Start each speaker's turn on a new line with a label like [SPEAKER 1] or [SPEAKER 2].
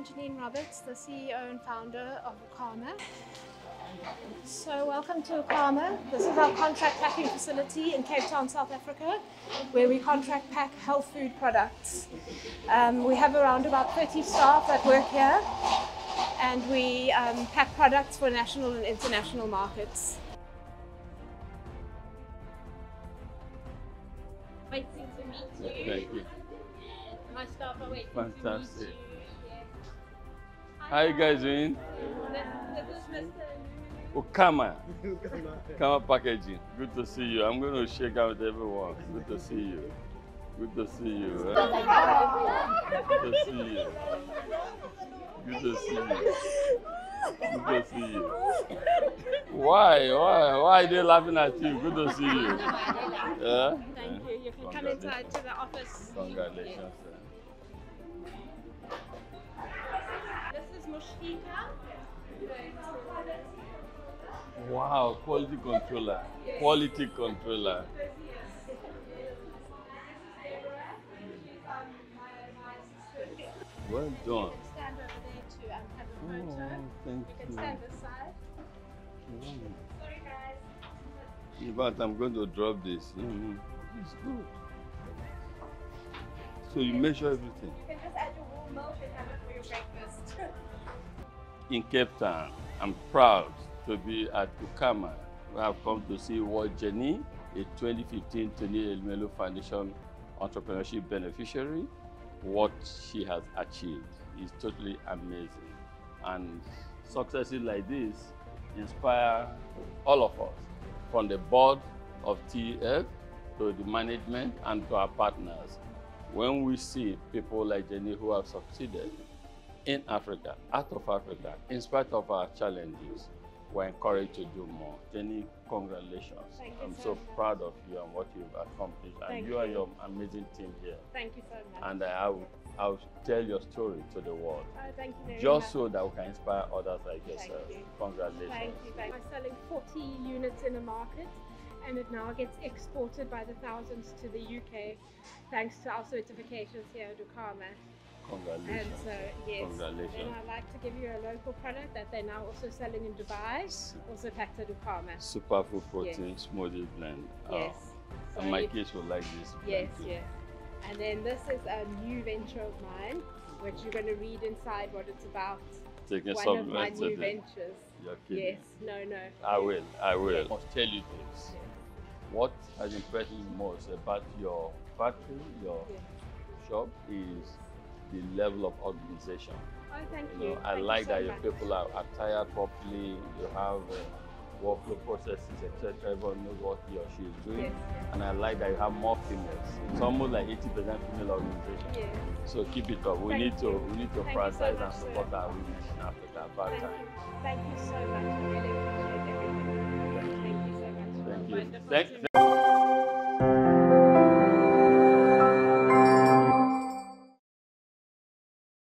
[SPEAKER 1] I'm Janine Roberts, the CEO and founder of Ukama. So welcome to Ukama. This is our contract packing facility in Cape Town, South Africa, where we contract pack health food products. Um, we have around about 30 staff that work here and we um, pack products for national and international markets.
[SPEAKER 2] Waiting to meet you.
[SPEAKER 3] Thank you.
[SPEAKER 2] My staff are waiting
[SPEAKER 3] Fantastic.
[SPEAKER 2] To meet you.
[SPEAKER 3] How you guys doing?
[SPEAKER 2] This, this is Mr.
[SPEAKER 3] Ukama. Ukama Packaging. Good to see you. I'm going to shake out with everyone. Good to see you. Good to see you. eh? Good to see you. Good to see you. Good to see you. Why? Why? Why are they laughing at you? Good to see you. Yeah?
[SPEAKER 1] Thank you. You can come inside to the office.
[SPEAKER 3] Congratulations.
[SPEAKER 1] Is.
[SPEAKER 3] Wow, quality controller. Quality controller. Well done.
[SPEAKER 1] Stand over there to um, have a
[SPEAKER 3] Oh, thank
[SPEAKER 1] You can stand this side.
[SPEAKER 3] Mm.
[SPEAKER 1] Sorry guys.
[SPEAKER 3] In fact, I'm going to drop this. Mhm. It's good. So you measure everything.
[SPEAKER 1] You can just add your warm milk breakfast.
[SPEAKER 3] In Cape Town, I'm proud to be at Ukama. We have come to see what Jenny, a 2015 Tony Elumelu Foundation entrepreneurship beneficiary, what she has achieved is totally amazing. And successes like this inspire all of us, from the board of TF to the management and to our partners. When we see people like Jenny who have succeeded in Africa, out of Africa, in spite of our challenges, we're encouraged to do more. Jenny, congratulations.
[SPEAKER 1] Thank you
[SPEAKER 3] I'm
[SPEAKER 1] so
[SPEAKER 3] so proud of you and what you've accomplished. And
[SPEAKER 1] Thank
[SPEAKER 3] you and
[SPEAKER 1] you.
[SPEAKER 3] your amazing team here.
[SPEAKER 1] Thank you so much.
[SPEAKER 3] And I will, I will tell your story to the world.
[SPEAKER 1] Oh, thank you very
[SPEAKER 3] Just
[SPEAKER 1] much.
[SPEAKER 3] so that we can inspire others like
[SPEAKER 1] Thank
[SPEAKER 3] yourself.
[SPEAKER 1] you.
[SPEAKER 3] Congratulations.
[SPEAKER 1] Thank you. Thank you. We're selling 40 units in a market and it now gets exported by the thousands to the UK thanks to our certifications here at Ukama. And
[SPEAKER 3] Congratulations.
[SPEAKER 1] so, yes.
[SPEAKER 3] Congratulations.
[SPEAKER 1] And I'd like to give you a local product that they're now also selling in Dubai, also packed at Ukama.
[SPEAKER 3] Superfood protein smoothie blend. Oh,
[SPEAKER 1] Yes. So
[SPEAKER 3] and my kids will like this.
[SPEAKER 1] Yes,
[SPEAKER 3] too.
[SPEAKER 1] yes. And then this is a new venture of mine, which you're going to read inside what it's about.
[SPEAKER 3] Taking
[SPEAKER 1] One of my new ventures. Yes, no, no.
[SPEAKER 3] I will. I will.
[SPEAKER 1] Yes.
[SPEAKER 3] I must tell you this. What has impressed me most about your factory, your
[SPEAKER 1] Yeah.
[SPEAKER 3] shop, is the level of organization.
[SPEAKER 1] Oh, thank
[SPEAKER 3] You
[SPEAKER 1] you.
[SPEAKER 3] know, I
[SPEAKER 1] Thank you
[SPEAKER 3] like
[SPEAKER 1] so
[SPEAKER 3] that your people are attired properly. You have uh, workflow processes, etc. Everyone knows what he or she is doing.
[SPEAKER 1] Yes,
[SPEAKER 3] And I like that you have more females. It's almost like 80% female organization.
[SPEAKER 1] yes.
[SPEAKER 3] So keep it up. We
[SPEAKER 1] Thank
[SPEAKER 3] need to we need to
[SPEAKER 1] you so
[SPEAKER 3] prioritize
[SPEAKER 1] much,
[SPEAKER 3] and
[SPEAKER 1] sir.
[SPEAKER 3] support our women in Africa. About
[SPEAKER 1] Thank
[SPEAKER 3] time.
[SPEAKER 1] you. Thank you so much. I really appreciate everything. Thank you so much.
[SPEAKER 3] Thank you. Thank-